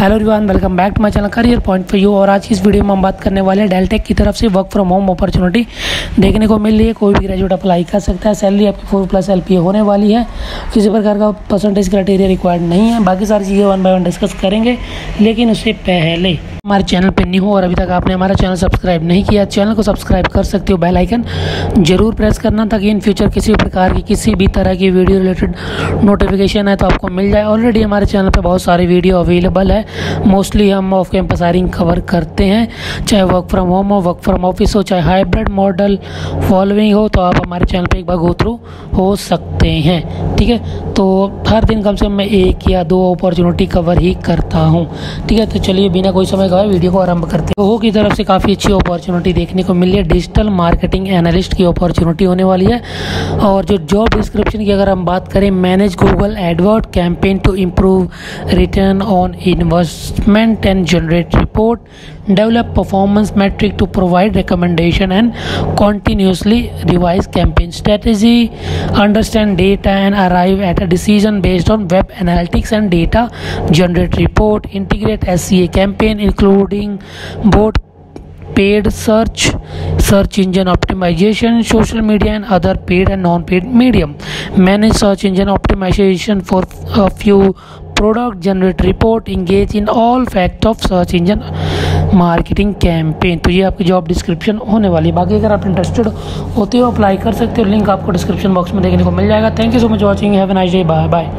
Hello everyone welcome back to my channel career point for you और आज की इस वीडियो में हम बात करने वाले हैं डेलटेक की तरफ़ से वर्क फ्रॉम होम अपॉर्चुनिटी देखने को मिल रही है, कोई भी ग्रेजुएट अप्लाई कर सकता है। सैलरी आपकी फोर प्लस एल होने वाली है। किसी प्रकार का परसेंटेज क्राइटेरिया रिक्वायर्ड नहीं है। बाकी सारी चीज़ें वन बाई वन डिस्कस करेंगे, लेकिन उससे पहले हमारे चैनल पर न्यू हो और अभी तक आपने हमारा चैनल सब्सक्राइब नहीं किया, चैनल को सब्सक्राइब कर सकते हो, बेल आइकन ज़रूर प्रेस करना ताकि इन फ्यूचर किसी प्रकार की किसी भी तरह की वीडियो रिलेटेड नोटिफिकेशन है तो आपको मिल जाए। ऑलरेडी हमारे चैनल पर बहुत सारे वीडियो अवेलेबल है। मोस्टली हम ऑफ़ कैंपस हायरिंग कवर करते हैं। चाहे वर्क फ्रॉम होम हो वर्क फ्रॉम ऑफ़िस हो, चाहे हाइब्रिड मॉडल फॉलोइंग हो तो आप हमारे चैनल पर एक बार गो थ्रू हो सकते हैं। ठीक है? तो हर दिन कम से कम मैं एक या दो अपॉर्चुनिटी कवर ही करता हूँ। ठीक है? तो चलिए, बिना कोई समय गवाए वीडियो को आरंभ करते हैं। लोगों की तरफ़ से काफ़ी अच्छी अपॉर्चुनिटी देखने को मिली है। डिजिटल मार्केटिंग एनालिस्ट की अपॉर्चुनिटी होने वाली है। और जो जॉब डिस्क्रिप्शन की अगर हम बात करें manage Google AdWords campaign to improve return on investment and generate report develop performance metric to provide recommendation and continuously revise campaign strategy understand data and arrive at a decision based on web analytics and data generate report integrate SCA campaign including both paid search search engine optimization social media and other paid and non-paid medium. Manage search engine optimization for a few product generate report, engage in all fact of search engine marketing campaign तो ये आपकी job description होने वाली है। बाकी अगर आप interested होते हो अप्लाई कर सकते हो। लिंक आपको डिस्क्रिप्शन बॉक्स में देखने को मिल जाएगा। Thank you so much watching have nice day bye bye